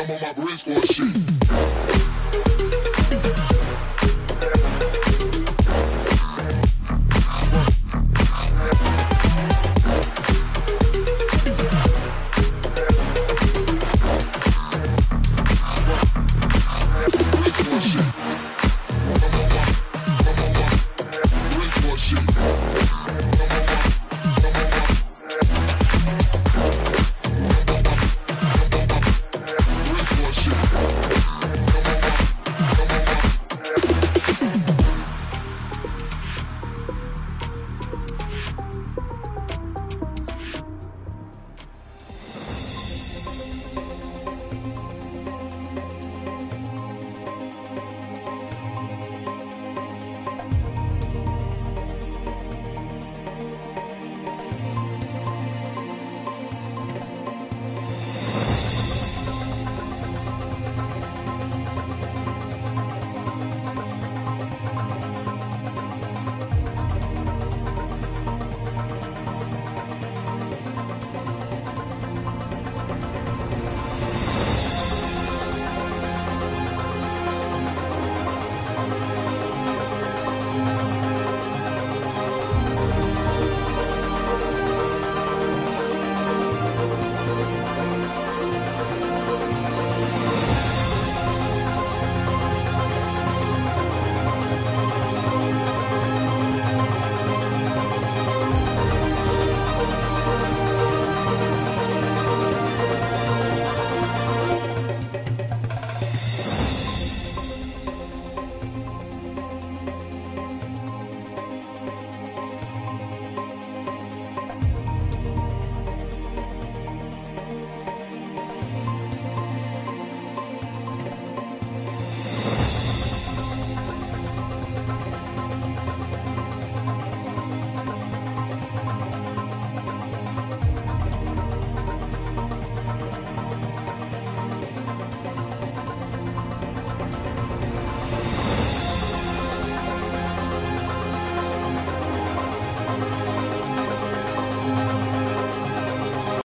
I'm on my brain squad shit.